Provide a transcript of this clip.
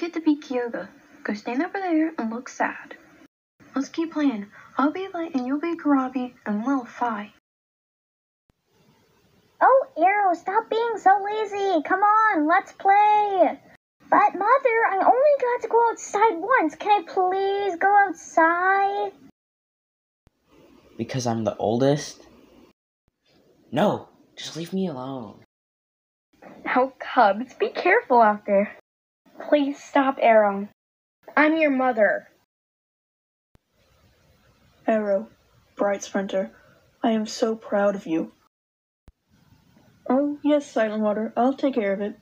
get to be Kyoga. Go stand over there and look sad. Let's keep playing. I'll be Light and you'll be Karabi and we'll fight. Oh, Arrow, stop being so lazy. Come on, let's play. But, Mother, I only got to go outside once. Can I please go outside? Because I'm the oldest? No, just leave me alone. Now, Cubs, be careful out there. Please stop, Arrow. I'm your mother. Arrow, bright sprinter, I am so proud of you. Oh, yes, Silent Water, I'll take care of it.